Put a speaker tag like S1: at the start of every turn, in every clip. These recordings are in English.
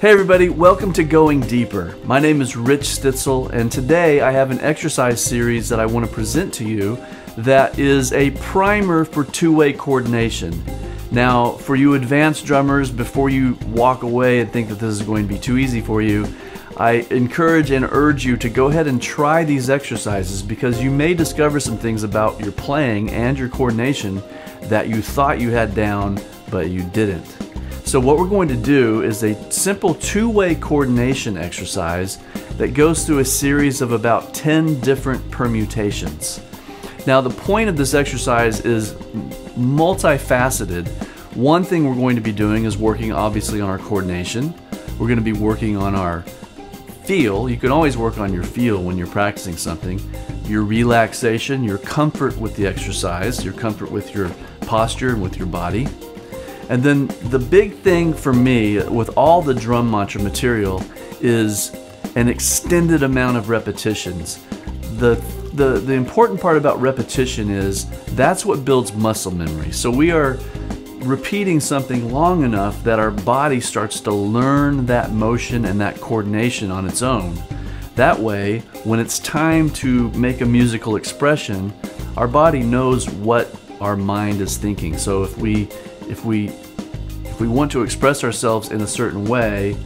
S1: Hey everybody, welcome to Going Deeper. My name is Rich Stitzel, and today I have an exercise series that I want to present to you that is a primer for two-way coordination. Now, for you advanced drummers, before you walk away and think that this is going to be too easy for you, I encourage and urge you to go ahead and try these exercises because you may discover some things about your playing and your coordination that you thought you had down, but you didn't. So what we're going to do is a simple two-way coordination exercise that goes through a series of about 10 different permutations. Now the point of this exercise is multifaceted. One thing we're going to be doing is working obviously on our coordination. We're going to be working on our feel. You can always work on your feel when you're practicing something. Your relaxation, your comfort with the exercise, your comfort with your posture and with your body. And then the big thing for me with all the drum mantra material is an extended amount of repetitions. The, the, the important part about repetition is that's what builds muscle memory. So we are repeating something long enough that our body starts to learn that motion and that coordination on its own. That way, when it's time to make a musical expression, our body knows what our mind is thinking. So if we if we if we want to express ourselves in a certain way,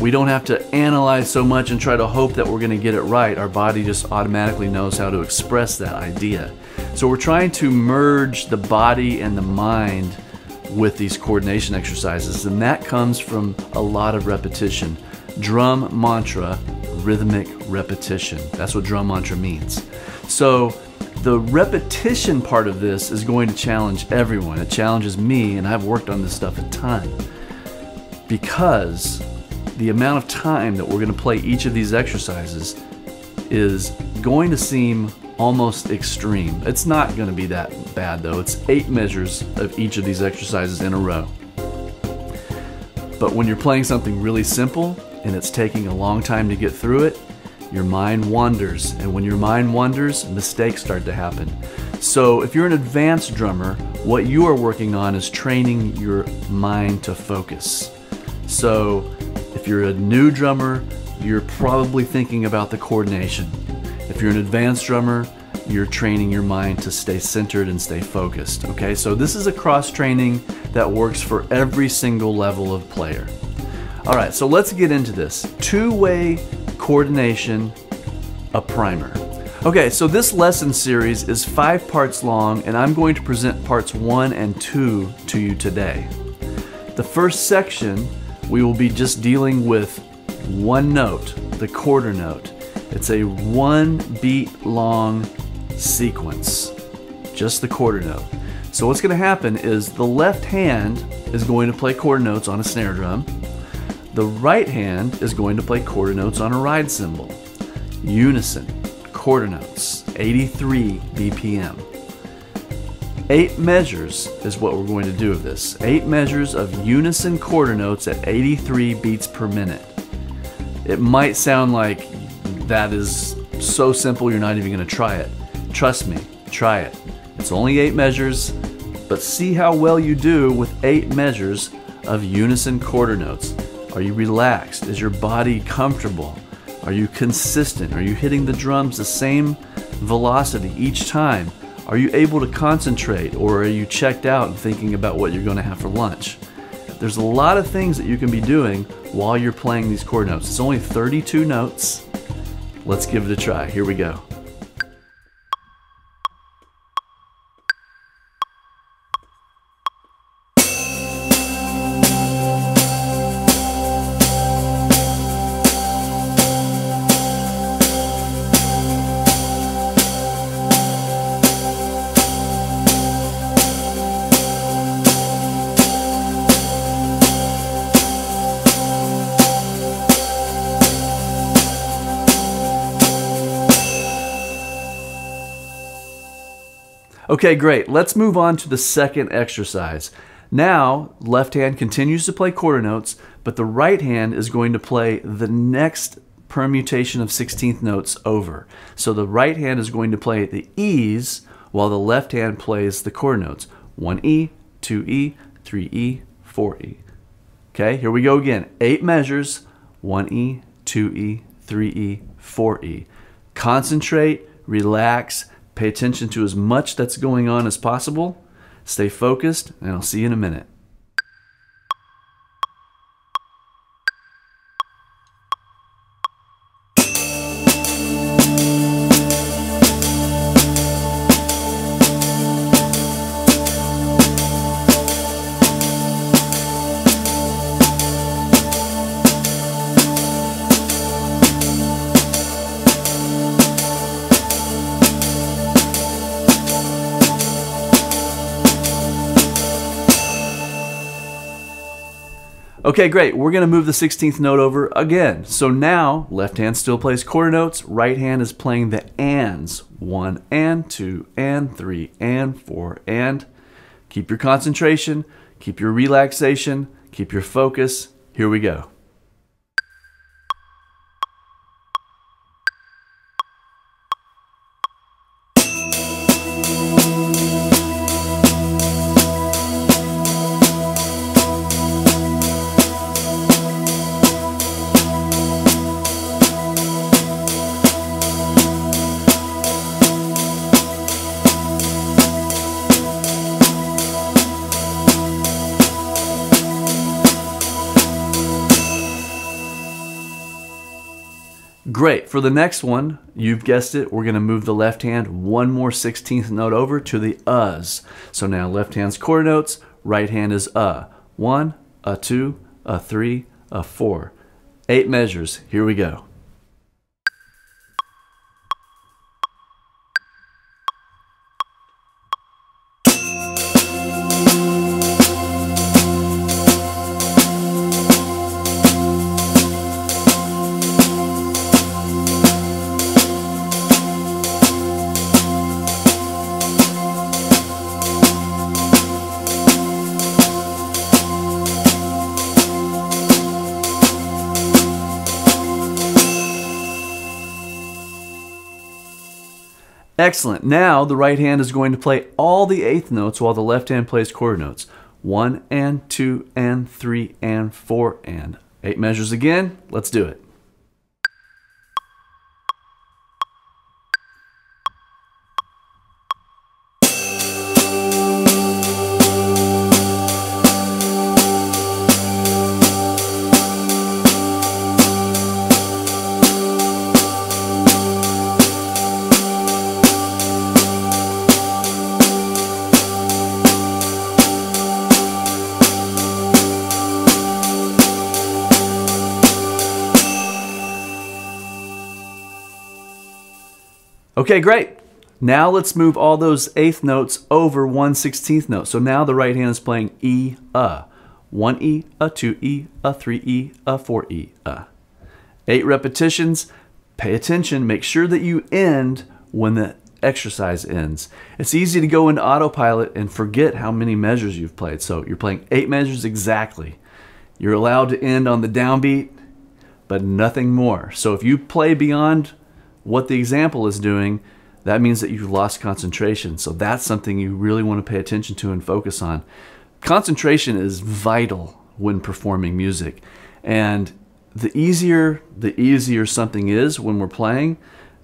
S1: we don't have to analyze so much and try to hope that we're going to get it right. Our body just automatically knows how to express that idea. So we're trying to merge the body and the mind with these coordination exercises, and that comes from a lot of repetition. Drum mantra, rhythmic repetition. That's what drum mantra means. So the repetition part of this is going to challenge everyone. It challenges me, and I've worked on this stuff a ton because the amount of time that we're going to play each of these exercises is going to seem almost extreme. It's not going to be that bad though. It's eight measures of each of these exercises in a row. But when you're playing something really simple and it's taking a long time to get through it, your mind wanders. And when your mind wanders, mistakes start to happen. So if you're an advanced drummer, what you are working on is training your mind to focus. So if you're a new drummer, you're probably thinking about the coordination. If you're an advanced drummer, you're training your mind to stay centered and stay focused. Okay, so this is a cross training that works for every single level of player. All right, so let's get into this. Two way coordination, a primer. Okay, so this lesson series is five parts long, and I'm going to present parts one and two to you today. The first section, we will be just dealing with one note, the quarter note. It's a one beat long sequence, just the quarter note. So what's going to happen is the left hand is going to play quarter notes on a snare drum. The right hand is going to play quarter notes on a ride cymbal. Unison, quarter notes, 83 BPM. Eight measures is what we're going to do of this. Eight measures of unison quarter notes at 83 beats per minute. It might sound like that is so simple you're not even going to try it. Trust me, try it. It's only eight measures, but see how well you do with eight measures of unison quarter notes. Are you relaxed? Is your body comfortable? Are you consistent? Are you hitting the drums the same velocity each time? Are you able to concentrate or are you checked out and thinking about what you're going to have for lunch? There's a lot of things that you can be doing while you're playing these quarter notes. It's only 32 notes. Let's give it a try. Here we go. Okay, great. Let's move on to the second exercise. Now, left hand continues to play quarter notes, but the right hand is going to play the next permutation of 16th notes over. So the right hand is going to play the E's while the left hand plays the quarter notes. 1E, 2E, 3E, 4E. Okay, here we go again. Eight measures 1E, 2E, 3E, 4E. Concentrate, relax, pay attention to as much that's going on as possible. Stay focused, and I'll see you in a minute. Okay, great. We're going to move the 16th note over again. So now, left hand still plays quarter notes, right hand is playing the ands. One and two and three and four and. Keep your concentration, keep your relaxation, keep your focus. Here we go. Great. For the next one, you've guessed it, we're going to move the left hand one more 16th note over to the uhs. So now left hand's quarter notes, right hand is uh. One, a two, a three, a four. Eight measures. Here we go. Excellent. Now the right hand is going to play all the eighth notes while the left hand plays quarter notes. One and two and three and four and. Eight measures again. Let's do it. Okay, great. Now let's move all those eighth notes over one sixteenth note. So now the right hand is playing E, a. One E, a two E, a three E, a four E, a. Eight repetitions. Pay attention. Make sure that you end when the exercise ends. It's easy to go into autopilot and forget how many measures you've played. So you're playing eight measures exactly. You're allowed to end on the downbeat, but nothing more. So if you play beyond what the example is doing, that means that you've lost concentration. So that's something you really want to pay attention to and focus on. Concentration is vital when performing music. And the easier the easier something is when we're playing,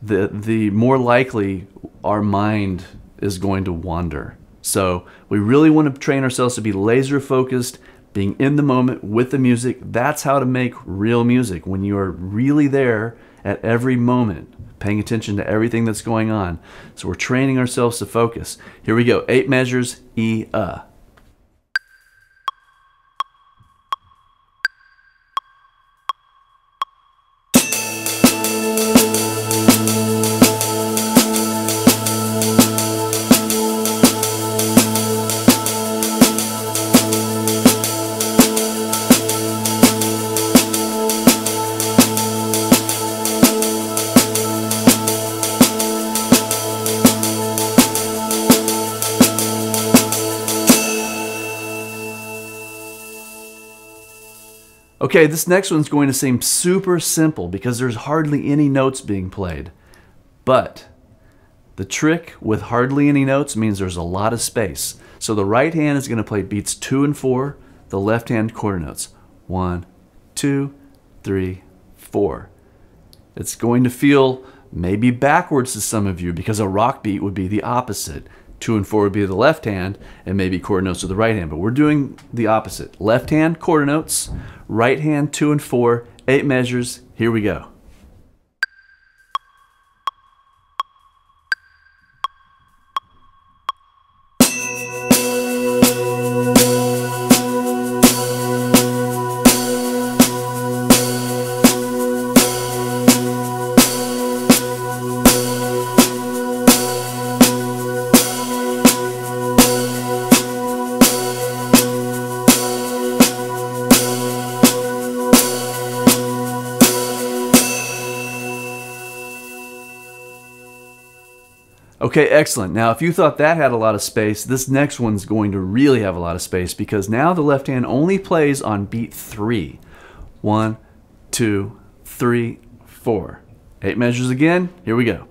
S1: the the more likely our mind is going to wander. So we really want to train ourselves to be laser focused, being in the moment with the music. That's how to make real music when you are really there at every moment paying attention to everything that's going on. So we're training ourselves to focus. Here we go. Eight measures, E, uh. Okay, this next one's going to seem super simple because there's hardly any notes being played. But the trick with hardly any notes means there's a lot of space. So the right hand is going to play beats two and four, the left hand quarter notes. One, two, three, four. It's going to feel maybe backwards to some of you because a rock beat would be the opposite. Two and four would be the left hand, and maybe quarter notes with the right hand. But we're doing the opposite. Left hand, quarter notes, right hand, two and four, eight measures. Here we go. Okay, excellent. Now, if you thought that had a lot of space, this next one's going to really have a lot of space because now the left hand only plays on beat three. One, two, three, four. Eight measures again. Here we go.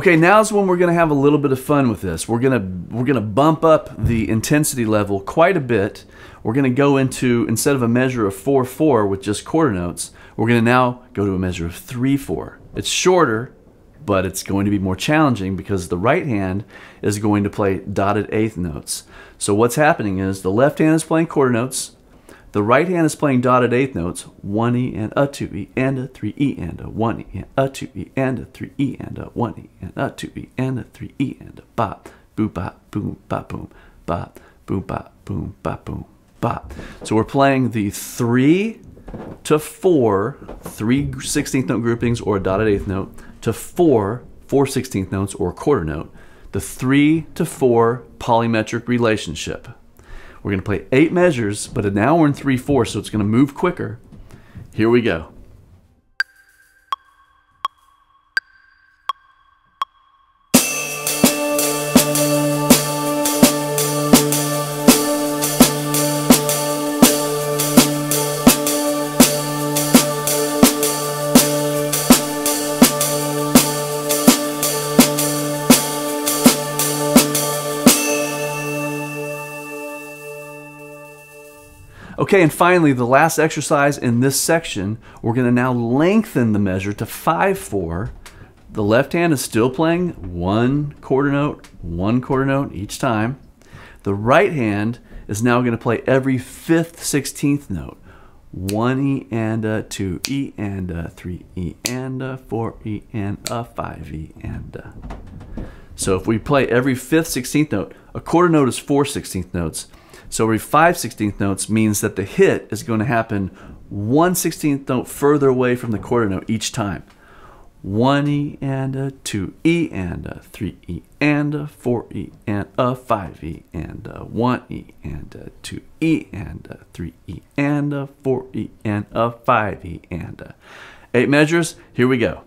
S1: Okay, now's when we're going to have a little bit of fun with this. We're going to we're going to bump up the intensity level quite a bit. We're going to go into instead of a measure of 4-4 with just quarter notes, we're going to now go to a measure of 3-4. It's shorter, but it's going to be more challenging because the right hand is going to play dotted eighth notes. So what's happening is the left hand is playing quarter notes, the right hand is playing dotted eighth notes, one E and a two E and a three E and a one E and a two E and a three E and a one E and a two E and a three E and a bop, boom bop, boom bop boom, bop, boom bop, boom bop boom, bop. So we're playing the three to four, three 16th note groupings or a dotted eighth note, to four, four 16th notes or a quarter note, the three to four polymetric relationship. We're going to play eight measures, but now we're in 3-4, so it's going to move quicker. Here we go. Okay, and finally, the last exercise in this section, we're going to now lengthen the measure to 5-4. The left hand is still playing one quarter note, one quarter note each time. The right hand is now going to play every fifth sixteenth note. One E and a, two E and a, three E and a, four E and a, five E and a. So if we play every fifth sixteenth note, a quarter note is four sixteenth notes. So every 5 16th notes means that the hit is going to happen 1 16th note further away from the quarter note each time. 1 E and a 2 E and a 3 E and a 4 E and a 5 E and a 1 E and a 2 E and a 3 E and a 4 E and a 5 E and a. Eight measures, here we go.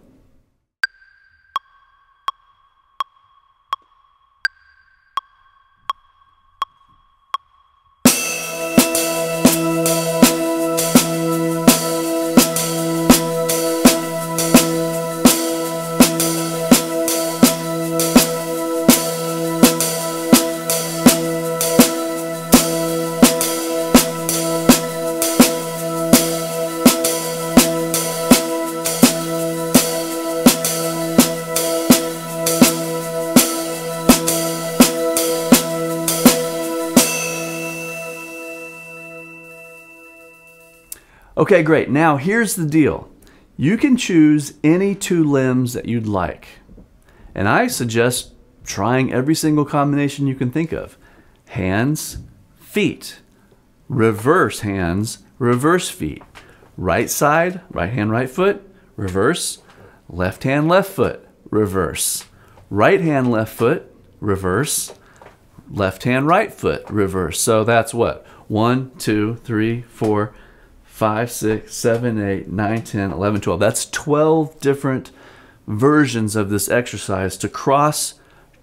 S1: Okay, great. Now here's the deal. You can choose any two limbs that you'd like. And I suggest trying every single combination you can think of. Hands, feet, reverse hands, reverse feet. Right side, right hand, right foot, reverse. Left hand, left foot, reverse. Right hand, left foot, reverse. left hand, right foot reverse. So that's what? One, two, three, four, five, six, seven, eight, nine, 10, 11, 12. That's 12 different versions of this exercise to cross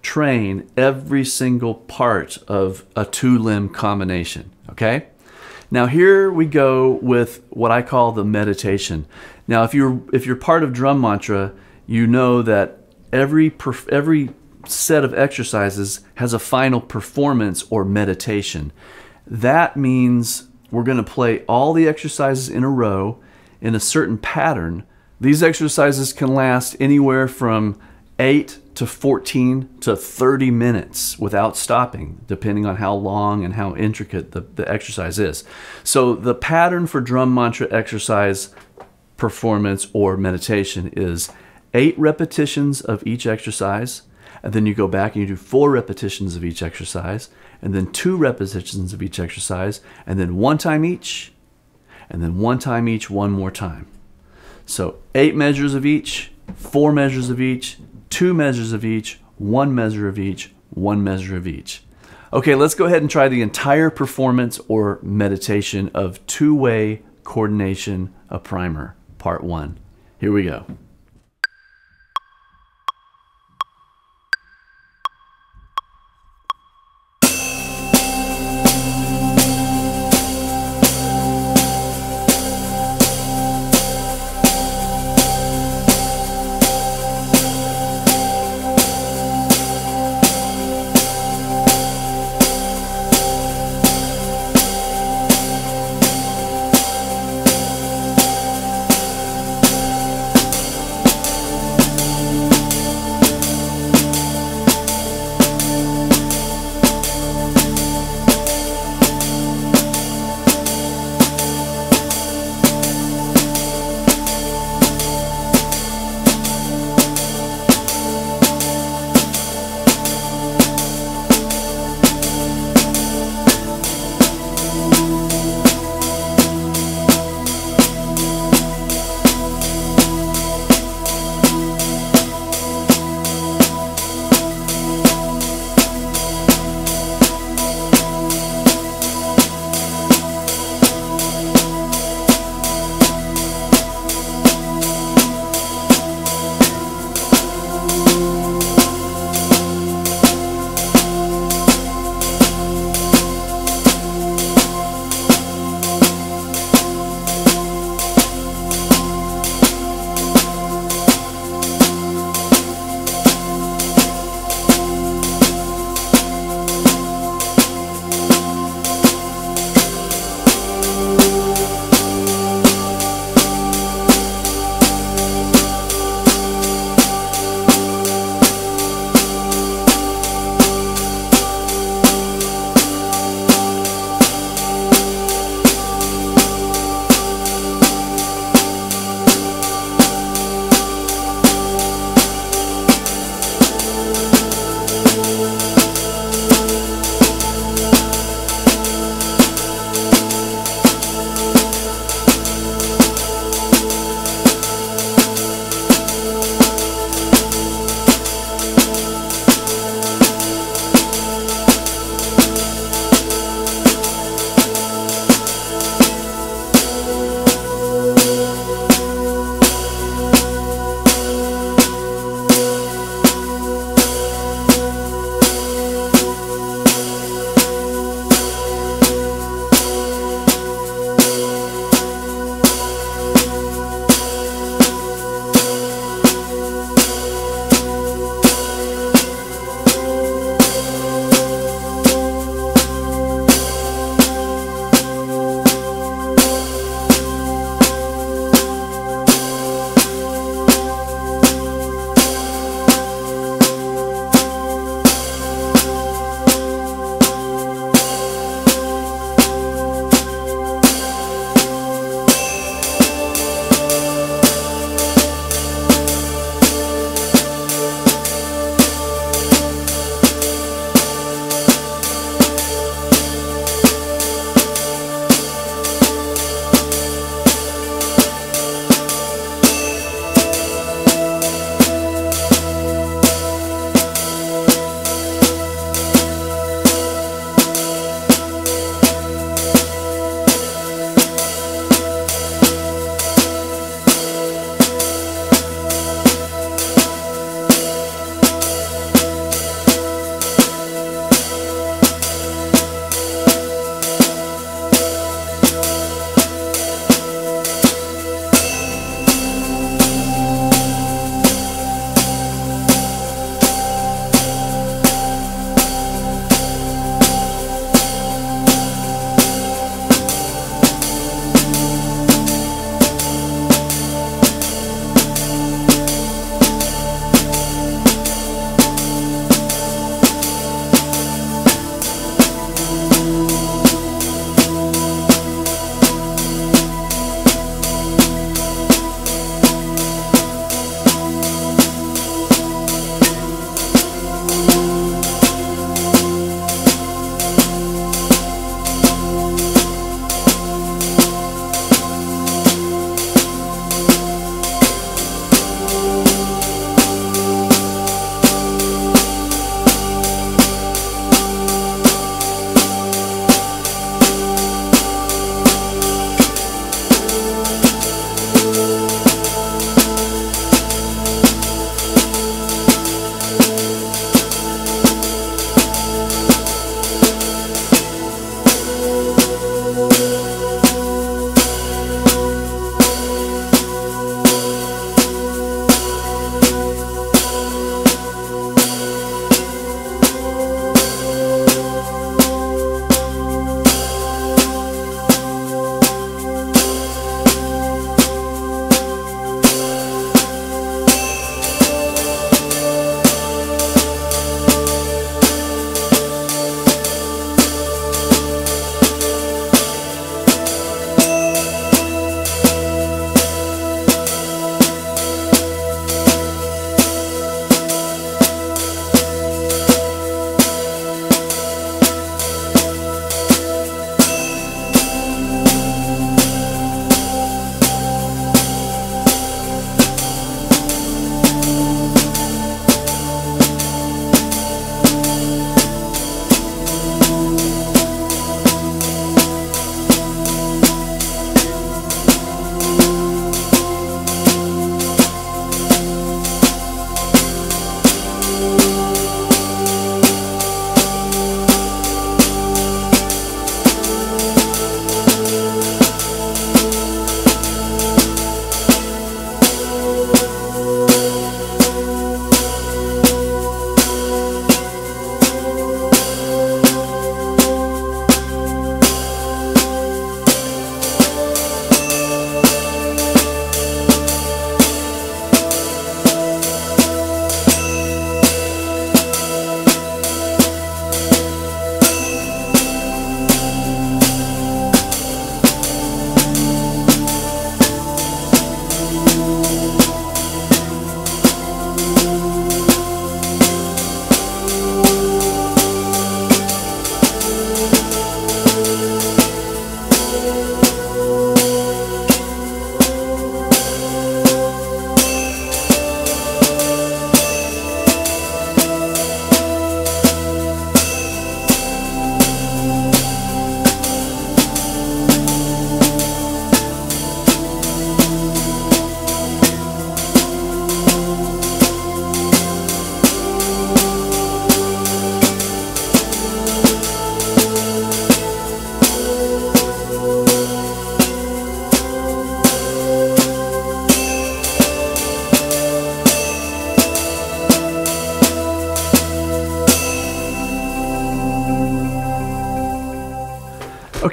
S1: train every single part of a two limb combination. Okay? Now here we go with what I call the meditation. Now if you're if you're part of drum mantra, you know that every every set of exercises has a final performance or meditation. That means we're going to play all the exercises in a row in a certain pattern. These exercises can last anywhere from 8 to 14 to 30 minutes without stopping, depending on how long and how intricate the, the exercise is. So, the pattern for drum mantra exercise performance or meditation is eight repetitions of each exercise, and then you go back and you do four repetitions of each exercise, and then two repetitions of each exercise, and then one time each, and then one time each, one more time. So, eight measures of each, four measures of each, two measures of each, one measure of each, one measure of each. Okay, let's go ahead and try the entire performance or meditation of two way coordination, a primer, part one. Here we go.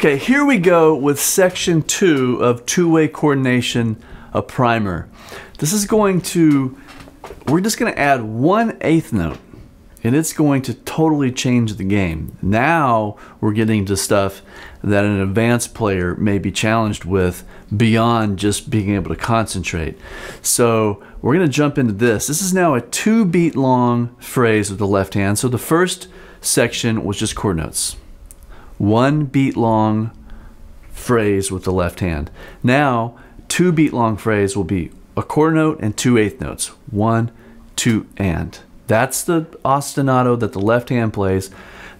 S1: Okay, here we go with section two of two-way coordination, a primer. This is going to, we're just going to add one eighth note and it's going to totally change the game. Now we're getting to stuff that an advanced player may be challenged with beyond just being able to concentrate. So we're going to jump into this. This is now a two beat long phrase with the left hand. So the first section was just quarter notes. One beat long phrase with the left hand. Now, two beat long phrase will be a quarter note and two eighth notes. One, two, and. That's the ostinato that the left hand plays.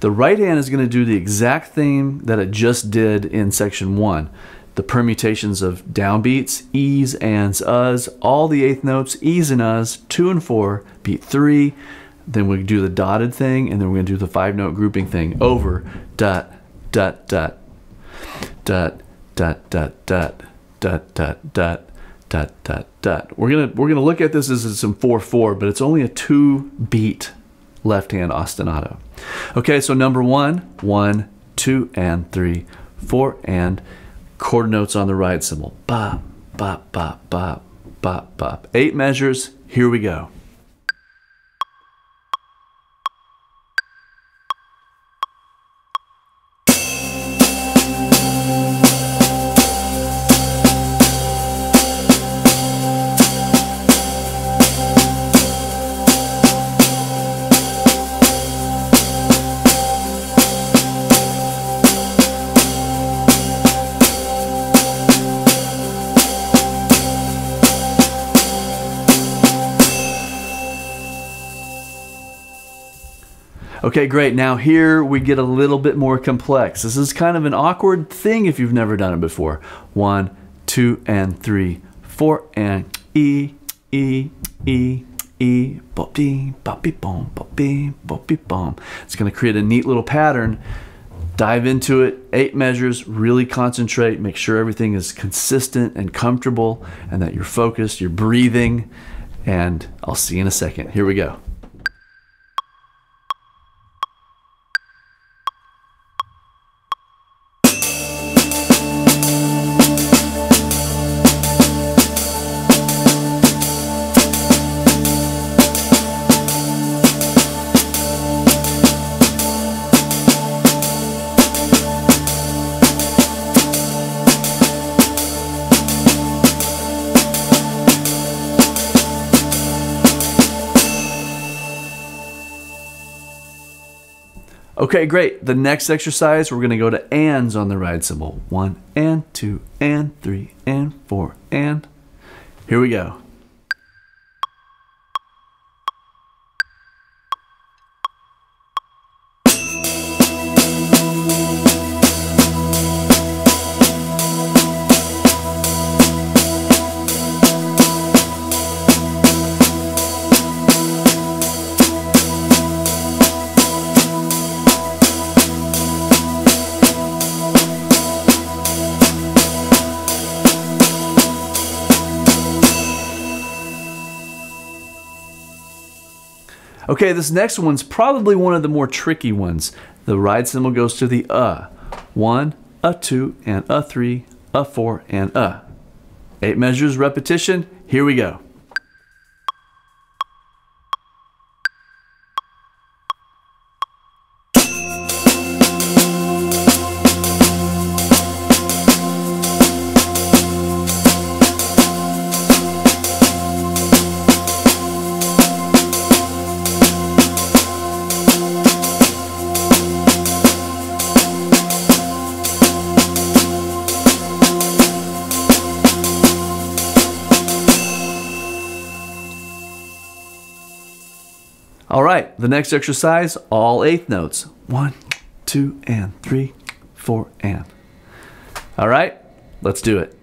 S1: The right hand is going to do the exact thing that it just did in section one. The permutations of downbeats, E's, ands, us, all the eighth notes, E's and us, two and four, beat three. Then we do the dotted thing, and then we're going to do the five note grouping thing over, dot, dot, dot, dot, dot, dot, dot, dot, dot, dot, dot, dot, dot. We're gonna we're gonna look at this as some four four, but it's only a two beat left hand ostinato. Okay, so number one, one, two, and three, four, and quarter notes on the ride cymbal. Bop, bop, bop, bop, bop, bop. Eight measures. Here we go. Okay, great. Now here we get a little bit more complex. This is kind of an awkward thing if you've never done it before. One, two, and three, four, and E, E, E, E, bop dee, boppy bom, boppy, boppy bom. It's going to create a neat little pattern. Dive into it, eight measures, really concentrate, make sure everything is consistent and comfortable and that you're focused, you're breathing, and I'll see you in a second. Here we go. Okay, great. The next exercise, we're going to go to ands on the ride cymbal. One and two and three and four and. Here we go. Okay, this next one's probably one of the more tricky ones. The ride cymbal goes to the uh. One, a two, and a three, a four, and a. Eight measures repetition. Here we go. The next exercise, all eighth notes. One, two, and three, four, and. All right, let's do it.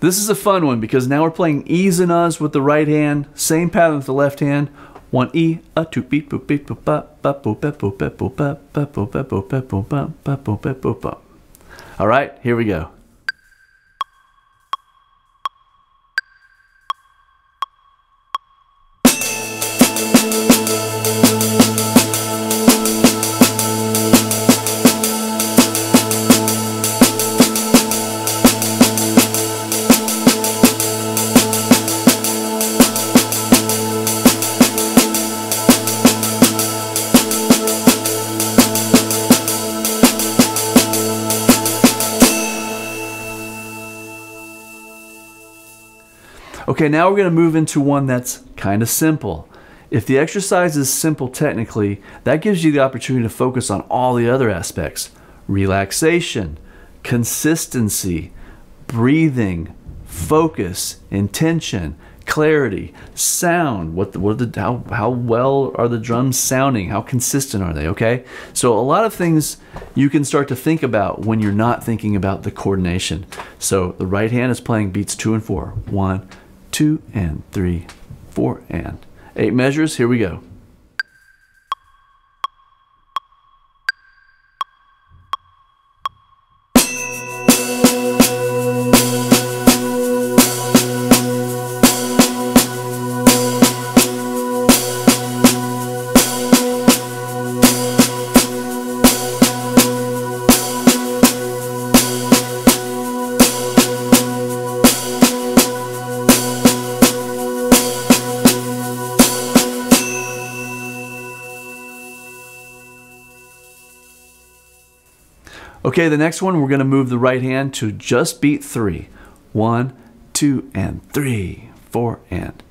S1: This is a fun one because now we're playing E's and U's with the right hand, same pattern with the left hand. One E, a two beat, boop beat, boop ba, ba boop ba boop ba boop boop ba boop ba boop ba ba boop ba boop ba. All right, here we go. Okay, now we're going to move into one that's kind of simple. If the exercise is simple technically, that gives you the opportunity to focus on all the other aspects relaxation, consistency, breathing, focus, intention, clarity, sound. What, the, what the, how, how well are the drums sounding? How consistent are they? Okay, so a lot of things you can start to think about when you're not thinking about the coordination. So the right hand is playing beats two and four. One, two and three, four and. Eight measures, here we go. Okay, the next one, we're going to move the right hand to just beat three. One, two, and three, four, and.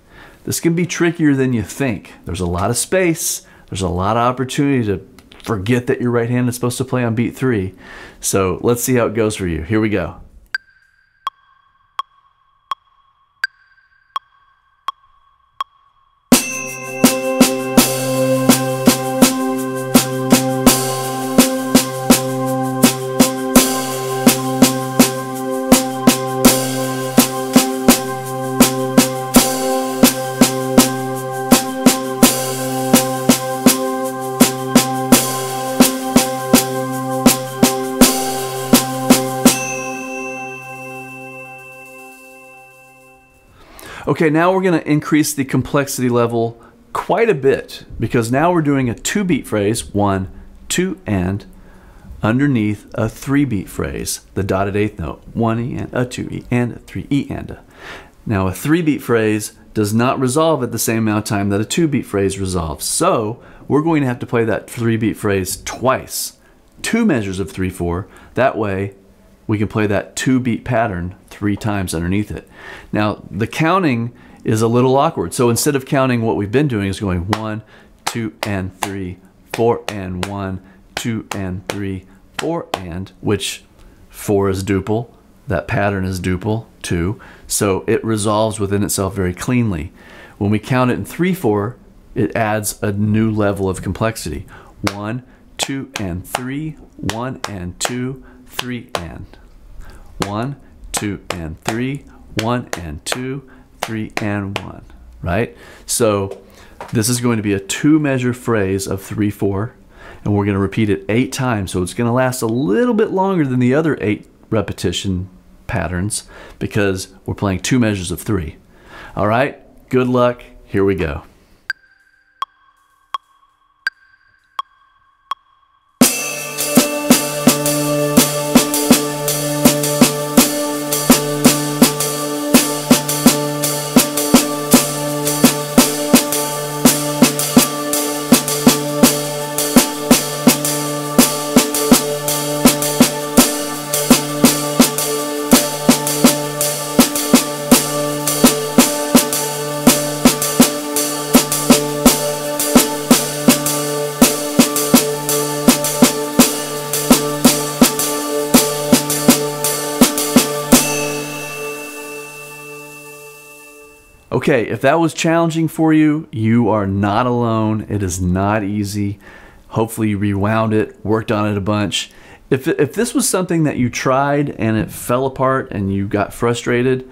S1: This can be trickier than you think. There's a lot of space. There's a lot of opportunity to forget that your right hand is supposed to play on beat three. So let's see how it goes for you. Here we go. Okay, now we're going to increase the complexity level quite a bit because now we're doing a two beat phrase, one, two, and underneath a three beat phrase, the dotted eighth note, one E and a two E and a three E and a. Now a three beat phrase does not resolve at the same amount of time that a two beat phrase resolves. So we're going to have to play that three beat phrase twice, two measures of three, four. That way we can play that two beat pattern three times underneath it. Now, the counting is a little awkward. So instead of counting, what we've been doing is going one, two, and three, four, and one, two, and three, four, and, which four is duple. That pattern is duple, two. So it resolves within itself very cleanly. When we count it in three, four, it adds a new level of complexity. One, two, and three, one, and two, three, and. One, two, and three, one, and two, three, and one, right? So this is going to be a two measure phrase of three, four, and we're going to repeat it eight times. So it's going to last a little bit longer than the other eight repetition patterns because we're playing two measures of three. All right, good luck. Here we go. Okay, if that was challenging for you, you are not alone. It is not easy. Hopefully, you rewound it, worked on it a bunch. If, if this was something that you tried and it fell apart and you got frustrated,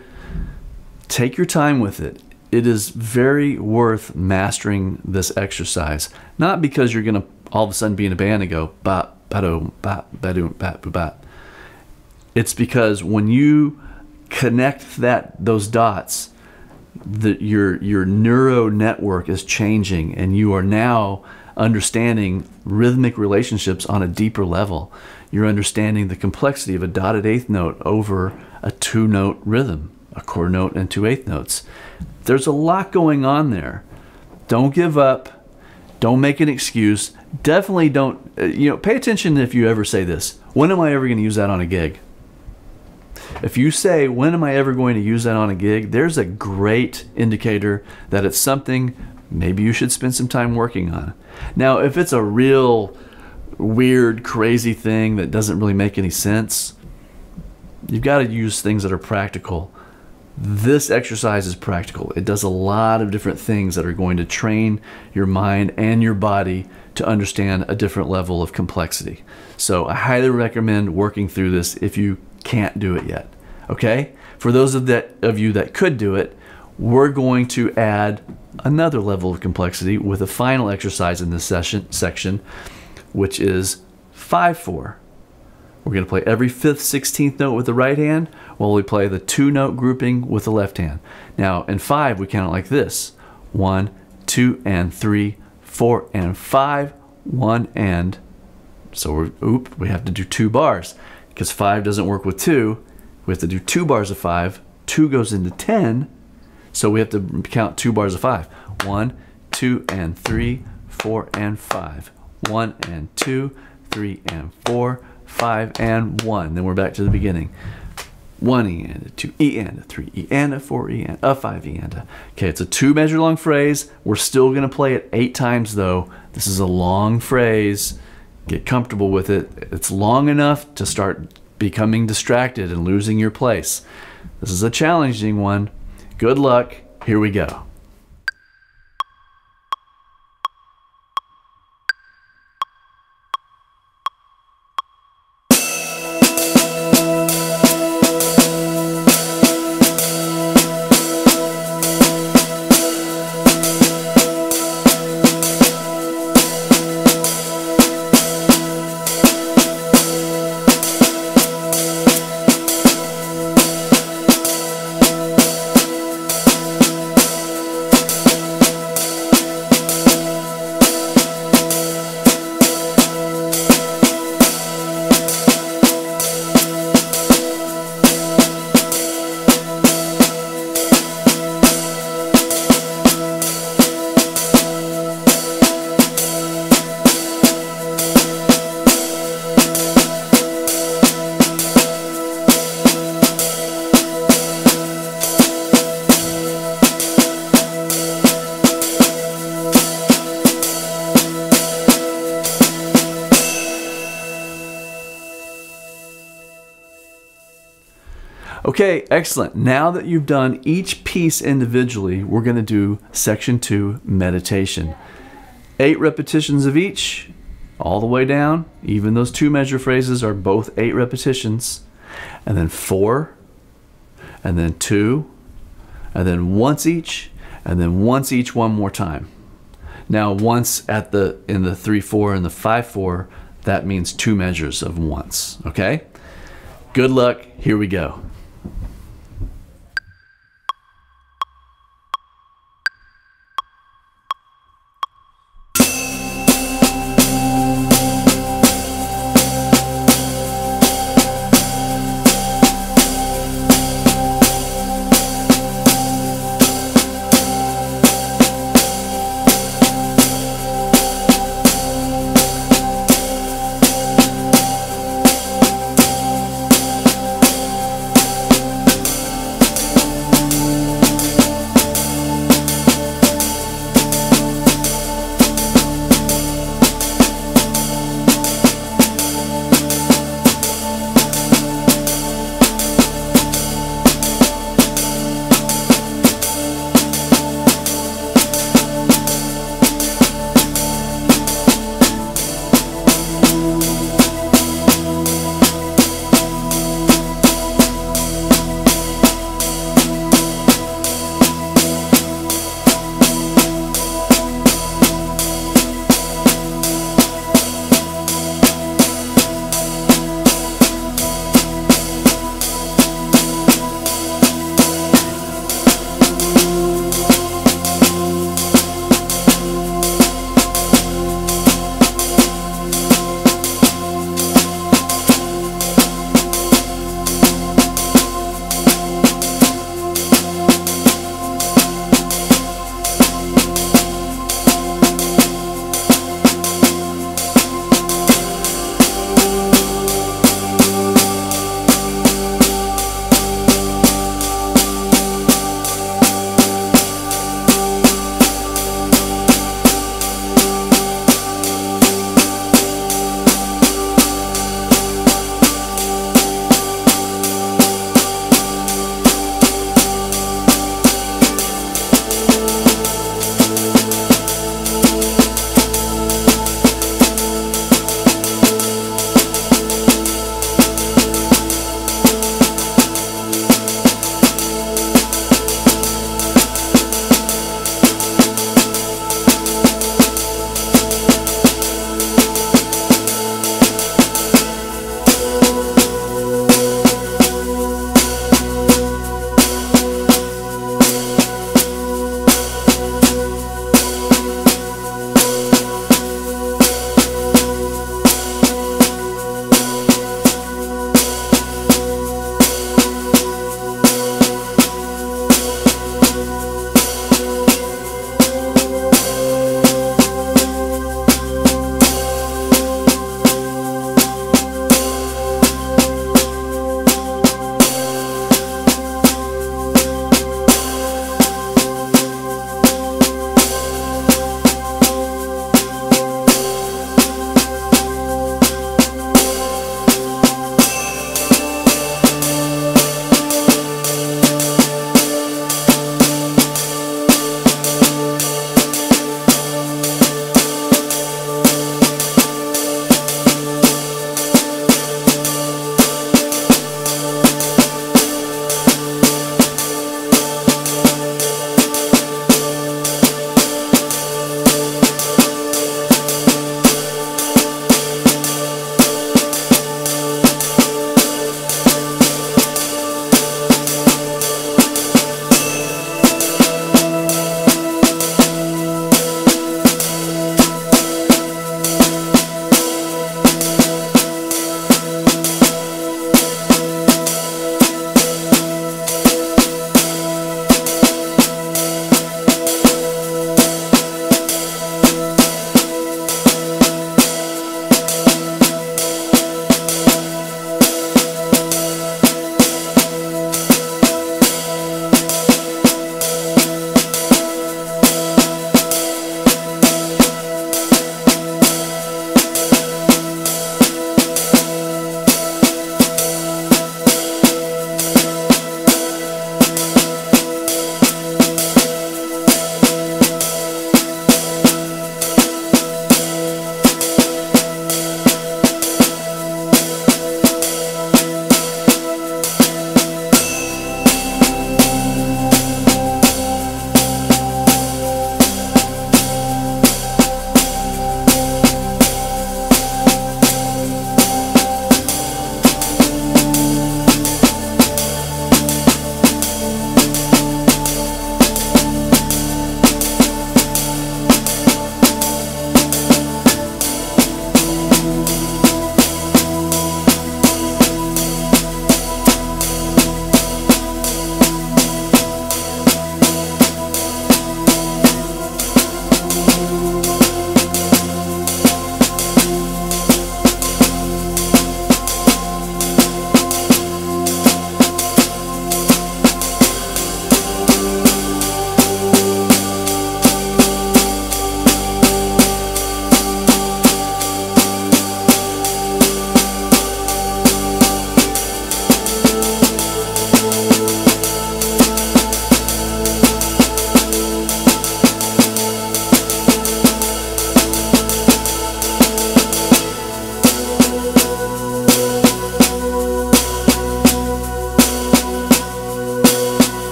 S1: Take your time with it. It is very worth mastering this exercise. Not because you're going to all of a sudden be in a band and go ba ba do ba ba do ba ba. It's because when you connect that those dots, your your neuro network is changing, and you are now understanding rhythmic relationships on a deeper level. You're understanding the complexity of a dotted eighth note over a two note rhythm, a quarter note and two eighth notes. There's a lot going on there. Don't give up. Don't make an excuse. Definitely don't, uh, you know, pay attention if you ever say this. When am I ever going to use that on a gig? If you say, when am I ever going to use that on a gig? There's a great indicator that it's something maybe you should spend some time working on. Now, if it's a real weird, crazy thing that doesn't really make any sense, you've got to use things that are practical. This exercise is practical. It does a lot of different things that are going to train your mind and your body to understand a different level of complexity. So I highly recommend working through this if you can't do it yet. Okay? For those of that of you that could do it, we're going to add another level of complexity with a final exercise in this session section, which is 5-4. We're going to play every fifth, 16th note with the right hand while we play the two note grouping with the left hand. Now, in five, we count it like this one, two, and three, four, and five, one, and. So we're, oop, we have to do two bars because five doesn't work with two. We have to do two bars of five. Two goes into 10. So we have to count two bars of five. One, two, and three, four, and five. One and two, three and four, five and one. Then we're back to the beginning. One E and a two E and a three E and a four E and a five E and a. Okay, it's a two measure long phrase. We're still gonna play it eight times though. This is a long phrase. Get comfortable with it. It's long enough to start becoming distracted and losing your place. This is a challenging one. Good luck. Here we go. Okay, excellent. Now that you've done each piece individually, we're going to do section two meditation. Eight repetitions of each, all the way down. Even those two measure phrases are both eight repetitions. And then four, and then two, and then once each, and then once each one more time. Now, once at the in the three four and the five four, that means two measures of once. Okay. Good luck. Here we go.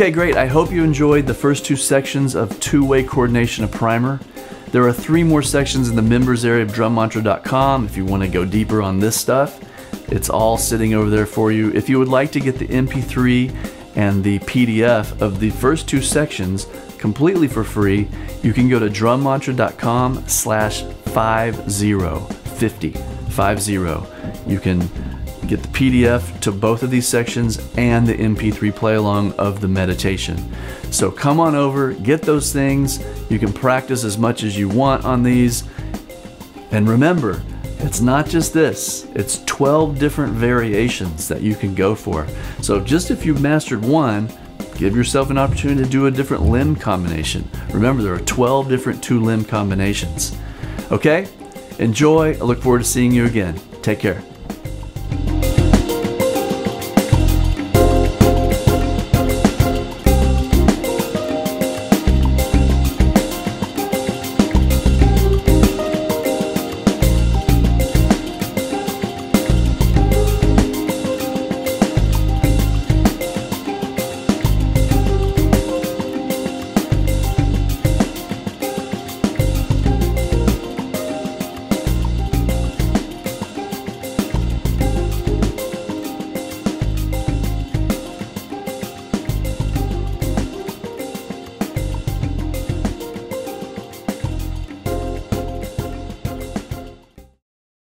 S1: Okay, great. I hope you enjoyed the first two sections of two-way coordination of primer. There are three more sections in the members area of drummantra.com if you want to go deeper on this stuff. It's all sitting over there for you. If you would like to get the MP3 and the PDF of the first two sections completely for free, you can go to drummantra.com slash 5050. 50. You can get the PDF to both of these sections and the MP3 play along of the meditation. So come on over, get those things. You can practice as much as you want on these. And remember, it's not just this, it's 12 different variations that you can go for. So just if you've mastered one, give yourself an opportunity to do a different limb combination. Remember, there are 12 different two limb combinations. Okay? Enjoy. I look forward to seeing you again. Take care.